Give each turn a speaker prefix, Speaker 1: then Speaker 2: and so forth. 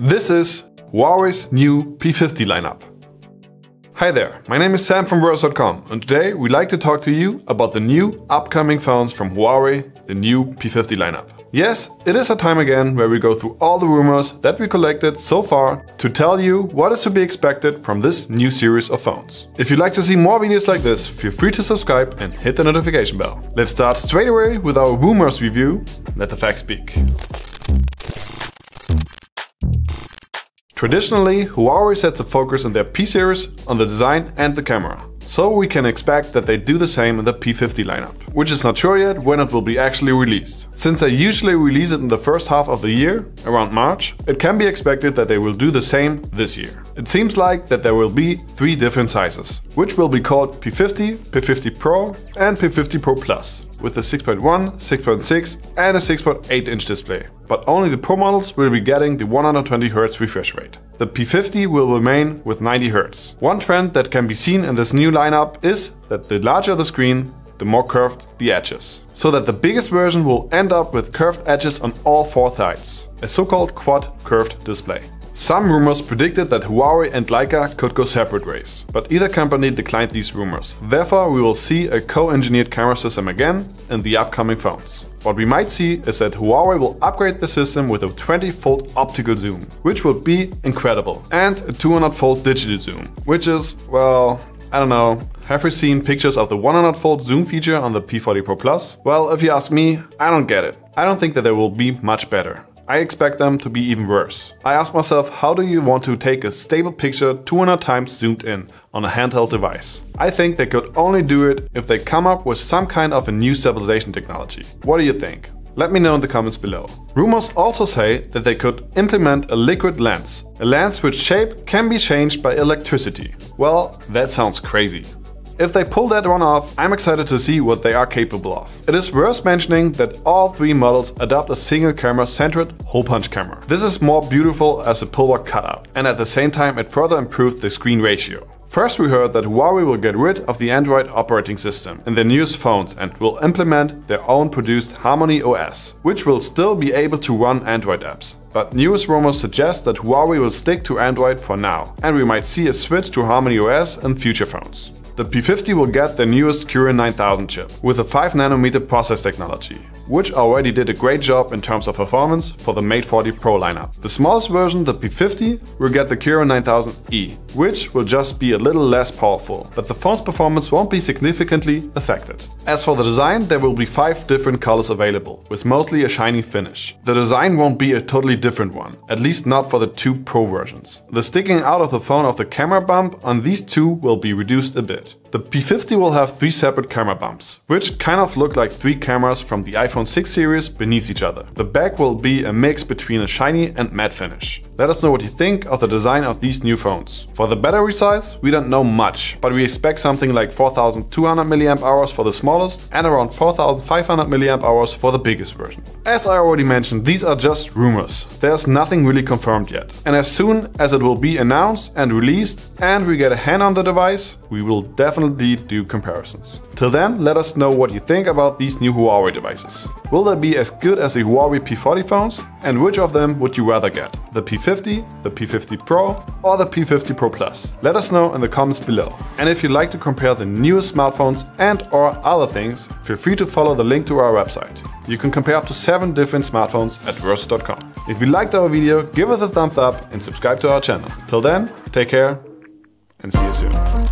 Speaker 1: This is Huawei's new P50 lineup. Hi there, my name is Sam from Versus.com and today we'd like to talk to you about the new upcoming phones from Huawei, the new P50 lineup. Yes, it is a time again where we go through all the rumors that we collected so far to tell you what is to be expected from this new series of phones. If you'd like to see more videos like this, feel free to subscribe and hit the notification bell. Let's start straight away with our rumors review. Let the facts speak. Traditionally, Huawei sets a focus in their P series on the design and the camera. So we can expect that they do the same in the P50 lineup, which is not sure yet when it will be actually released. Since they usually release it in the first half of the year, around March, it can be expected that they will do the same this year. It seems like that there will be three different sizes, which will be called P50, P50 Pro and P50 Pro Plus with a 6.1, 6.6 and a 6.8 inch display. But only the Pro models will be getting the 120Hz refresh rate. The P50 will remain with 90Hz. One trend that can be seen in this new lineup is that the larger the screen, the more curved the edges. So that the biggest version will end up with curved edges on all four sides. A so-called quad curved display. Some rumors predicted that Huawei and Leica could go separate ways, but either company declined these rumors. Therefore, we will see a co-engineered camera system again in the upcoming phones. What we might see is that Huawei will upgrade the system with a 20-fold optical zoom, which would be incredible, and a 200-fold digital zoom, which is, well, I don't know. Have you seen pictures of the 100-fold zoom feature on the P40 Pro Plus? Well, if you ask me, I don't get it. I don't think that they will be much better. I expect them to be even worse. I ask myself, how do you want to take a stable picture 200 times zoomed in on a handheld device? I think they could only do it if they come up with some kind of a new stabilization technology. What do you think? Let me know in the comments below. Rumors also say that they could implement a liquid lens, a lens which shape can be changed by electricity. Well, that sounds crazy. If they pull that one off, I'm excited to see what they are capable of. It is worth mentioning that all three models adopt a single camera centered hole punch camera. This is more beautiful as a pillbox cutout, and at the same time it further improved the screen ratio. First we heard that Huawei will get rid of the Android operating system in their newest phones and will implement their own produced Harmony OS, which will still be able to run Android apps. But newest rumors suggest that Huawei will stick to Android for now, and we might see a switch to Harmony OS in future phones. The P50 will get the newest Kirin 9000 chip with a 5nm process technology, which already did a great job in terms of performance for the Mate 40 Pro lineup. The smallest version, the P50, will get the Kirin 9000E, which will just be a little less powerful, but the phone's performance won't be significantly affected. As for the design, there will be 5 different colors available, with mostly a shiny finish. The design won't be a totally different one, at least not for the two Pro versions. The sticking out of the phone of the camera bump on these two will be reduced a bit. The P50 will have three separate camera bumps, which kind of look like three cameras from the iPhone 6 series beneath each other. The back will be a mix between a shiny and matte finish. Let us know what you think of the design of these new phones. For the battery size, we don't know much, but we expect something like 4200 mAh for the smallest and around 4500 mAh for the biggest version. As I already mentioned, these are just rumors. There's nothing really confirmed yet. And as soon as it will be announced and released and we get a hand on the device, we will definitely do comparisons. Till then, let us know what you think about these new Huawei devices. Will they be as good as the Huawei P40 phones? And which of them would you rather get? The P50, the P50 Pro or the P50 Pro Plus? Let us know in the comments below. And if you'd like to compare the newest smartphones and or other things, feel free to follow the link to our website. You can compare up to 7 different smartphones at versus.com. If you liked our video, give us a thumbs up and subscribe to our channel. Till then, take care and see you soon.